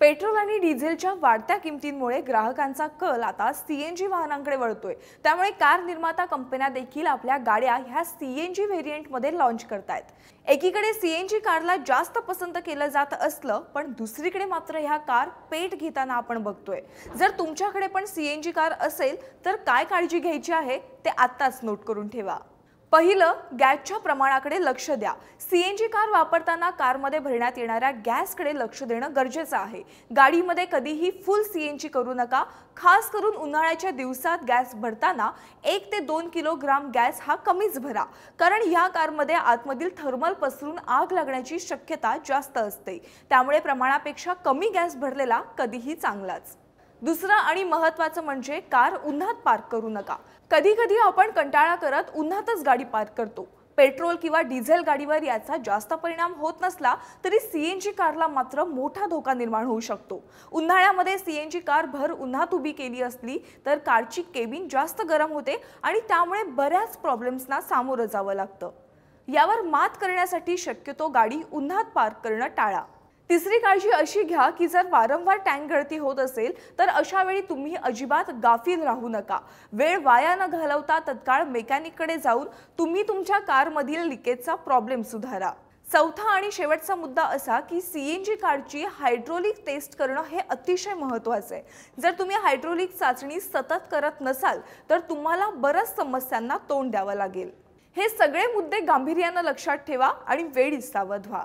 Petrol आणि डिझेलच्या वाढत्या किमतींमुळे ग्राहकांचा कल आता सी एन जी वाहनांकडे वळतोय. त्यामुळे कार निर्माता कंपन्या देखील आपल्या गाड्या ह्या सी एन जी व्हेरियंटमध्ये लॉन्च करतायत. एकीकडे सी एन जी कारला जास्त पसंत केलं जात असलं पण दुसरीकडे मात्र ह्या कार पेट घेताना आपण बघतोय. जर तुमच्याकडे पण सी एन जी कार असेल तर काय काळजी घ्यायची आहे ते आत्ताच नोट करून ठेवा. पहिलं गॅसच्या प्रमाणाकडे लक्ष द्या. सी एन जी कार वापरताना कारमध्ये भरण्यात येणाऱ्या गॅसकडे लक्ष देणं गरजेचं आहे. गाडीमध्ये कधीही फुल सी एन जी करू नका. खास करून उन्हाळ्याच्या दिवसात गॅस भरताना एक ते दोन किलोग्राम गॅस हा कमीच भरा. कारण ह्या कारमध्ये आतमधील थर्मल पसरून आग लागण्याची शक्यता जास्त असते. त्यामुळे प्रमाणापेक्षा कमी गॅस भरलेला कधीही चांगलाच. दुसरं आणि महत्त्वाचं म्हणजे कार उन्हात पार्क करू नका. कधी कधी आपण कंटाळा करत उन्हातच गाडी पार्क करतो. पेट्रोल किंवा डिझेल गाडीवर याचा जास्त परिणाम होत नसला तरी सीएनजी कारला मात्र मोठा धोका निर्माण होऊ शकतो. उन्हाळ्यामध्ये सीएनजी कार भर उन्हात उभी केली असली तर कारची केबिन जास्त गरम होते आणि त्यामुळे बऱ्याच प्रॉब्लेम्सना सामोरं जावं लागतं. यावर मात करण्यासाठी शक्यतो गाडी उन्हात पार्क करणं टाळा. तिसरी काळजी अशी घ्या की जर वारंवार टँक गळती होत असेल तर अशा वेळी तुम्ही अजिबात गाफील राहू नका. वेळ वाया न घालवता तत्काळ मेकॅनिककडे जाऊन तुम्ही तुमच्या कारमधील लिकेजचा प्रॉब्लेम सुधारा. चौथा आणि शेवटचा मुद्दा असा की सी एन जी कारची हायड्रोलिक टेस्ट करणं हे अतिशय महत्त्वाचं. आहे जर तुम्ही हायड्रोलिक चाचणी सतत करत नसाल तर तुम्हाला बऱ्याच समस्यांना तोंड द्यावं लागेल. हे सगळे मुद्दे गांभीर्यानं लक्षात ठेवा आणि वेळीच सावध व्हा.